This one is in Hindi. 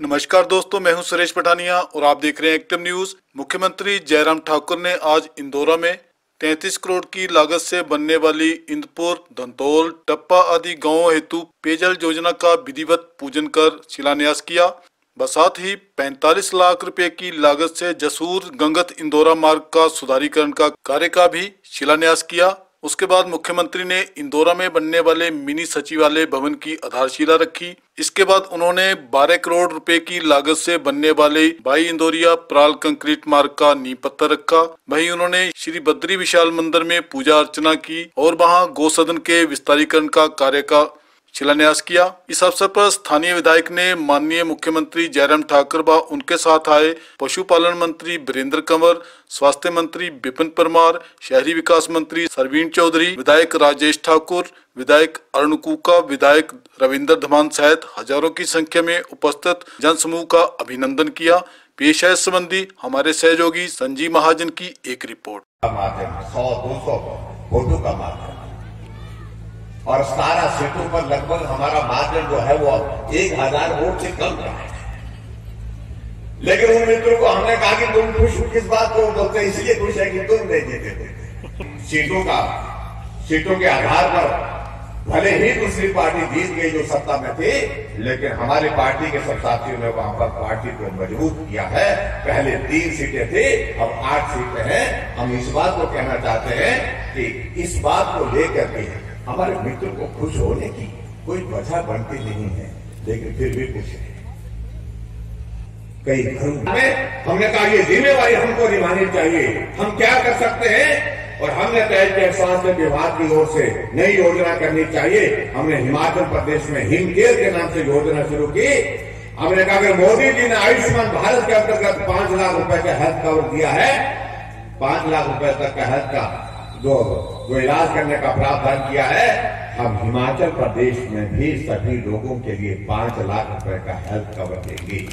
नमस्कार दोस्तों, मैं हूँ सुरेश पठानिया और आप देख रहे हैं एक्टिव न्यूज़ मुख्यमंत्री जयराम ठाकुर ने आज इंदौरा में 33 करोड़ की लागत से बनने वाली इंदपुर धंतौल टप्पा आदि गाँवों हेतु पेयजल योजना का विधिवत पूजन कर शिलान्यास किया। व साथ ही 45 लाख रुपए की लागत से जसूर गंगत इंदौरा मार्ग का सुधारीकरण का कार्य का भी शिलान्यास किया। उसके बाद मुख्यमंत्री ने इंदौरा में बनने वाले मिनी सचिवालय भवन की आधारशिला रखी। इसके बाद उन्होंने 12 करोड़ रुपए की लागत से बनने वाले बाई इंदौरिया प्राल कंक्रीट मार्ग का नींव पत्थर रखा। वहीं उन्होंने श्री बद्री विशाल मंदिर में पूजा अर्चना की और वहाँ गौ सदन के विस्तारीकरण का कार्य का शिलान्यास किया। इस अवसर पर स्थानीय विधायक ने माननीय मुख्यमंत्री जयराम ठाकुर व उनके साथ आए पशुपालन मंत्री वीरेंद्र कंवर, स्वास्थ्य मंत्री विपिन परमार, शहरी विकास मंत्री सरवीन चौधरी, विधायक राजेश ठाकुर, विधायक अरुण कुका, विधायक रविंद्र धमान सहित हज़ारों की संख्या में उपस्थित जनसमूह का अभिनंदन किया। पेश है संबंधी हमारे सहयोगी संजीव महाजन की एक रिपोर्ट। का माध्यम सौ दो सौ वोटों का माध्यम और सतारह सीटों पर लगभग हमारा मार्जिन जो है वो एक हज़ार वोट से कम रहा है। लेकिन उन मित्रों को हमने कहा कि तुम खुश हो, किस बात को बोलते इसलिए खुश है कि तुम नहीं देते थे। सीटों का, सीटों के आधार पर भले ही दूसरी पार्टी जीत गई जो सत्ता में थी, लेकिन हमारी पार्टी के सब साथियों ने वहाँ पर पार्टी को मज़बूत किया है। पहले तीन सीटें थी, अब आठ सीटें हैं। हम इस बात को कहना चाहते हैं कि इस बात को लेकर के हमारे मित्र को खुश होने की कोई वजह बनती नहीं है। लेकिन फिर भी खुश है। कई घरों में हमने कहा, ये जिम्मेवारी हमको निभानी चाहिए। हम क्या कर सकते हैं? और हमने तय किया, स्वास्थ्य विभाग की ओर से नई योजना करनी चाहिए। हमने हिमाचल प्रदेश में हिम केयर के नाम से योजना शुरू की। हमने कहा कि मोदी जी ने आयुष्मान भारत के अंतर्गत पाँच लाख रुपए का हेल्थ कवर दिया है, पाँच लाख रुपए तक का हेल्थ का जो जो इलाज करने का प्रावधान किया है, हम हिमाचल प्रदेश में भी सभी लोगों के लिए पाँच लाख रुपए का हेल्थ कवर देंगे।